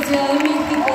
de Ciudad de México.